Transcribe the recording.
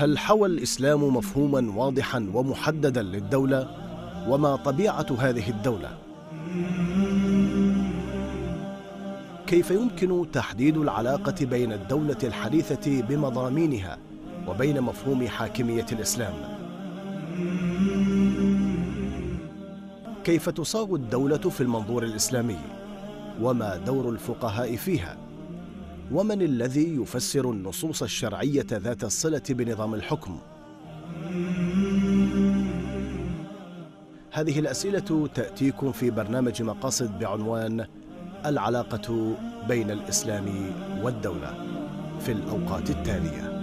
هل حوى الإسلام مفهوما واضحا ومحددا للدولة؟ وما طبيعة هذه الدولة؟ كيف يمكن تحديد العلاقة بين الدولة الحديثة بمضامينها وبين مفهوم حاكمية الإسلام؟ كيف تصاغ الدولة في المنظور الإسلامي؟ وما دور الفقهاء فيها؟ ومن الذي يفسر النصوص الشرعية ذات الصلة بنظام الحكم؟ هذه الأسئلة تأتيكم في برنامج مقاصد بعنوان العلاقة بين الإسلام والدولة في الأوقات التالية